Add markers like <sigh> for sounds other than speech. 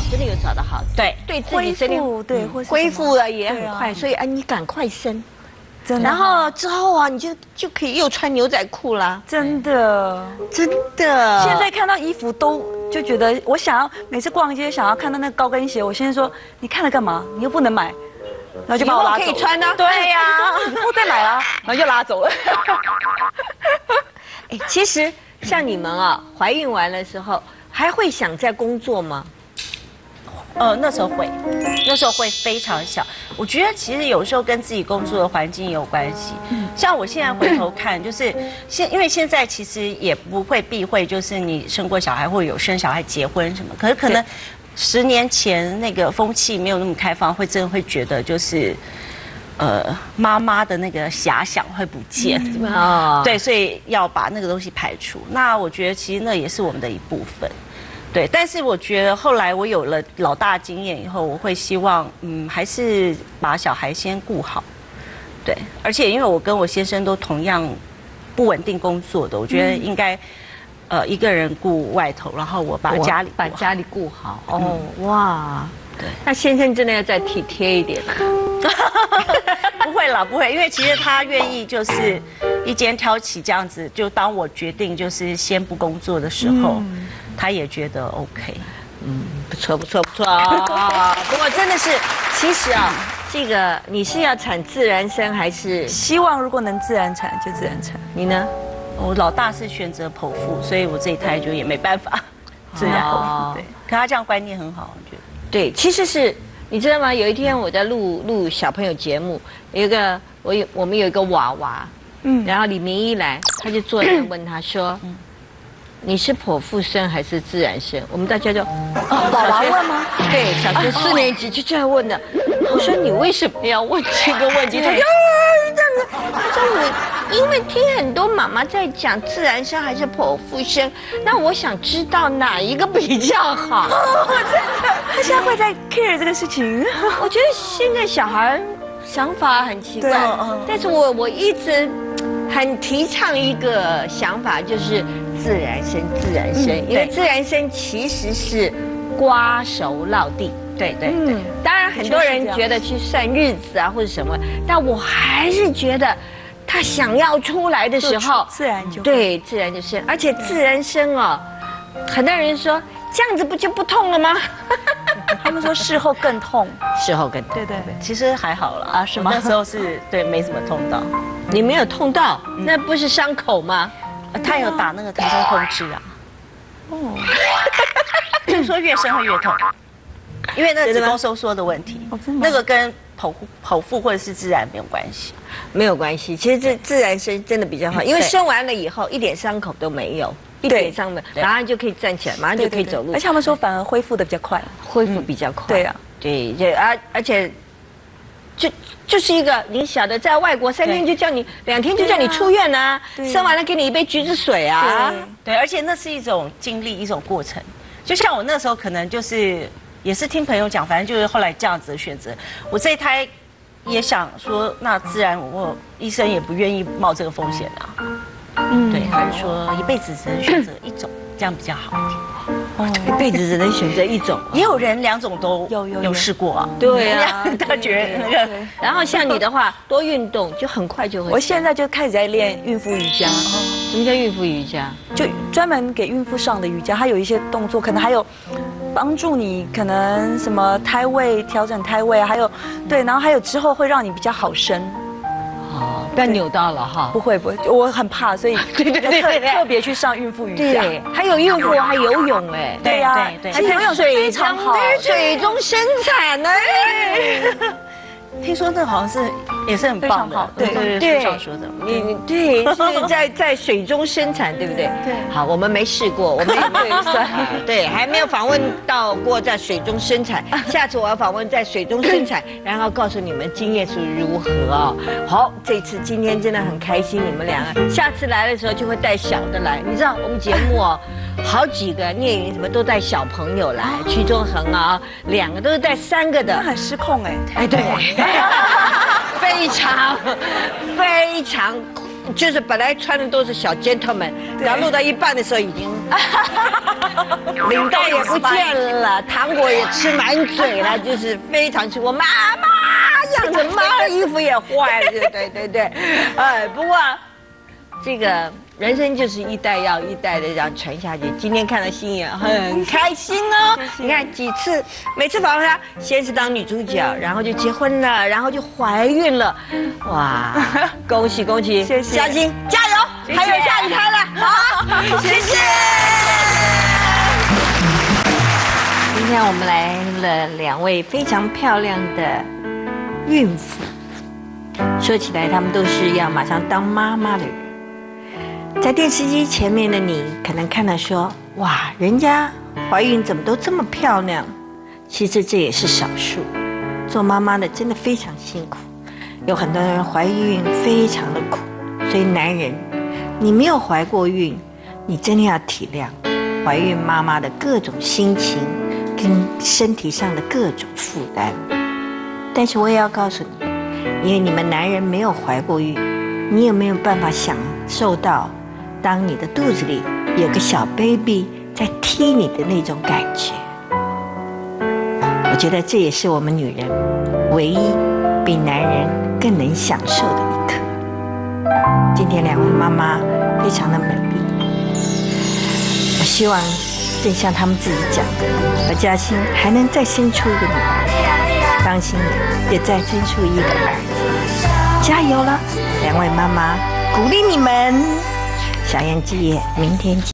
好，真的有找得好，对对自己恢身体复对恢复了也很快，所以啊，你赶快生，真的，然后之后啊，你就就可以又穿牛仔裤啦，真的。真的。现在看到衣服都就觉得，我想要每次逛街想要看到那个高跟鞋，我先生说你看了干嘛？你又不能买，然后就把我拉走。可以穿啊对呀、以后再买啊，然后又拉走了。<laughs> 哎，其实像你们啊，怀孕完的时候还会想再工作吗？呃，那时候会，那时候会非常小。我觉得其实有时候跟自己工作的环境也有关系。像我现在回头看，就是现因为现在其实也不会避讳，就是你生过小孩或者有生小孩结婚什么，可是可能十年前那个风气没有那么开放，会真的会觉得就是。呃，妈妈的那个遐想会不见，啊，对，所以要把那个东西排除。那我觉得其实那也是我们的一部分，对。但是我觉得后来我有了老大经验以后，我会希望，嗯，还是把小孩先顾好，对。而且因为我跟我先生都同样不稳定工作的，我觉得应该，呃，一个人顾外头，然后我把家里把家里顾好。哦，哇，对，那先生真的要再体贴一点。<laughs> 不会啦，不会，因为其实他愿意就是一肩挑起这样子，就当我决定就是先不工作的时候，他也觉得 OK。嗯不错，不错，不错啊！<laughs> 不过真的是，其实啊，这个你是要产自然生还是希望如果能自然产就自然产。你呢？我老大是选择剖腹，所以我这一胎就也没办法自然剖腹对，可他这样观念很好，我觉得。对，其实是，你知道吗？有一天我在录录小朋友节目，有一个我有我们有一个娃娃，嗯，然后李明一来，他就坐在那问他说：“你是剖腹生还是自然生？”我们大家就，哦，娃娃问吗？对，小学四年级就这样问的。我说你为什么要问这个问题？他就啊这样子，他说我因为听很多妈妈在讲自然生还是剖腹生，那我想知道哪一个比较好。真的他现在会在 care 这个事情。我觉得现在小孩想法很奇怪对嗯，但是我我一直很提倡一个想法，就是自然生，自然生，因为自然生其实是瓜熟落地。对对对。嗯，当然，很多人觉得去算日子啊或者什么，但我还是觉得他想要出来的时候，自然就会对自然就生，而且自然生哦，很多人说这样子不就不痛了吗？<laughs> 他们说事后更痛。事后更痛对对对，其实还好了，啊是吗我那时候是对没怎么痛到，你没有痛到，那不是伤口吗？呃他有打那个疼痛控制啊。哦，<laughs> 听说越深会越痛，因为那个子宫收缩的问题那个跟剖腹剖腹或者是自然没有关系。没有关系，其实这自然生真的比较好，因为对生完了以后一点伤口都没有，一点伤没，对马上就可以站起来，马上就可以走路而，且他们说反而恢复的比较快。恢复比较快。对啊，对，对，而而且，就就是一个你晓得，在外国三天就叫你，两天就叫你出院啊，啊生完了给你一杯橘子水啊。对，而且那是一种经历，一种过程。就像我那时候可能就是也是听朋友讲，反正就是后来这样子的选择。我这一胎也想说，那自然我医生也不愿意冒这个风险啊。嗯对，他就说一辈子只能选择一种，这样比较好一点。一辈子只能选择一种。也有人两种都有有有有试过啊。对啊，他觉得那个然后像你的话，多运动就很快就会。我现在就开始在练孕妇瑜伽，什么叫孕妇瑜伽？就专门给孕妇上的瑜伽，它有一些动作，可能还有帮助你可能什么胎位调整胎位啊，还有对，然后还有之后会让你比较好生。要扭到了哈不。会不会，我很怕，所以 <laughs> 对对对对对特别去上孕妇瑜伽。对，还有孕妇还游泳哎。对呀对对还游泳是非常好。水中生产呢。<laughs> 听说那好像是也是很棒的对对对，书上说的。你你对是在在水中生产，对不对？对好，我们没试过，我们也没有算，对，还没有访问到过在水中生产。<laughs> 下次我要访问在水中生产，然后告诉你们经验是如何哦。好，这次今天真的很开心，你们两个下次来的时候就会带小的来。你知道我们节目哦，好几个聂云什么都带小朋友来，曲中恒啊，两个都是带三个的那。很失控哎。哎，对，<laughs> 非常非常，就是本来穿的都是小 gentleman，然后录到一半的时候已经 <laughs> 领带也不见了，<laughs> 糖果也吃满嘴了，就是非常吃。我妈妈 <laughs> 样子，妈的衣服也坏了，对对对，哎，不过这个人生就是一代要一代的这样传下去。今天看到心妍很开心哦，你看几次，每次访问她，先是当女主角，然后就结婚了，然后就怀孕了，哇，<laughs> 恭喜恭喜，谢谢嘉欣加油，还有下一胎了，<laughs> 好，谢谢。今天我们来了两位非常漂亮的孕妇，说起来她们都是要马上当妈妈的人。在电视机前面的你，可能看到说：“哇，人家怀孕怎么都这么漂亮？”其实这也是少数，做妈妈的真的非常辛苦，有很多人怀孕非常的苦，所以男人，你没有怀过孕，你真的要体谅怀孕妈妈的各种心情。跟身体上的各种负担，但是我也要告诉你，因为你们男人没有怀过孕，你有没有办法享受到，当你的肚子里有个小 baby 在踢你的那种感觉？我觉得这也是我们女人唯一比男人更能享受的一刻。今天两位妈妈非常的美丽，我希望。正像他们自己讲的，我嘉欣还能再生出一个女儿，张心也再生出一个儿子，加油了，两位妈妈，鼓励你们！小燕之夜，明天见。